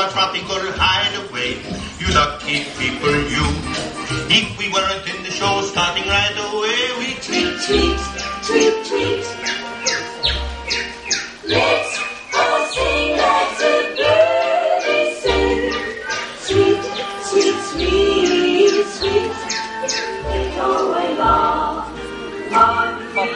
a tropical hideaway. You lucky people, you. If we weren't in the show starting right away, we tweet, tweet, tweet, tweet. Let's all sing as a bird is sing. Sweet, sweet, sweet, sweet. Go along on the